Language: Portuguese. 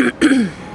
Mm-hmm.